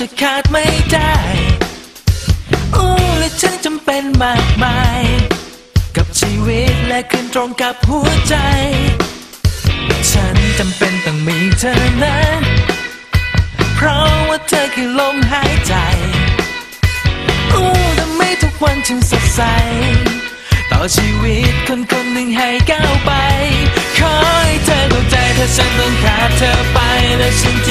จะขาดไม่ได้โอ้และฉันจำเป็นมากมาย กับชีวิตและคืนตรงกับหัวใจ ฉันจำเป็นต้องมีเธอนั้น เพราะว่าเธอคือลมหายใจอู้ทำไมทุกวันจึงสดใส ต่อชีวิตคนคนหนึ่งให้ก้าวไป ขอให้เธอเข้าใจถ้าฉันต้องขาดเธอไปแล้วฉันจ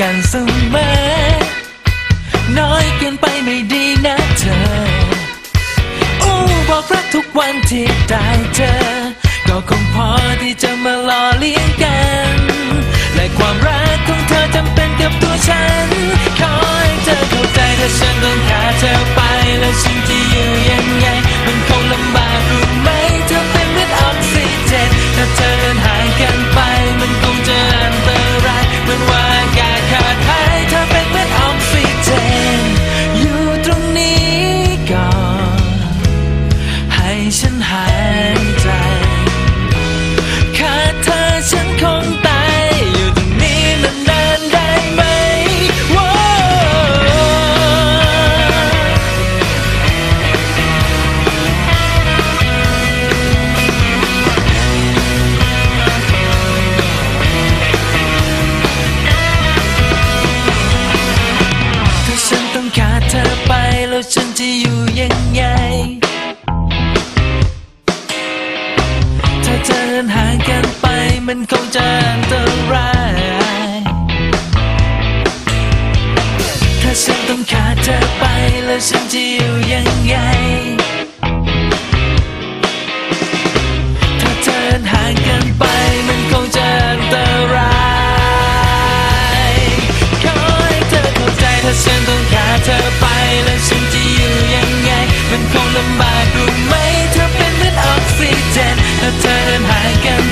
กันเสมอ น้อยเกินไปไม่ดีนะเธอ อู้บอกรักทุกวันที่ได้เจอ ก็คงพอที่จะมาหล่อเลี้ยงกัน และความรักของเธอ มันคงจะอันตรายถ้าฉันต้องขาดเธอไปแล้วฉันจะอยู่ยังไง ถ้าเธอห่างกันไปมันคงจะอันตรายขอให้เธอเข้าใจถ้าฉันต้องขาดเธอไปแล้วฉันจะอยู่ยังไง มันคงลำบากรู้ไหมเธอเป็นเหมือนออกซิเจนถ้าเธอเดินห่างกัน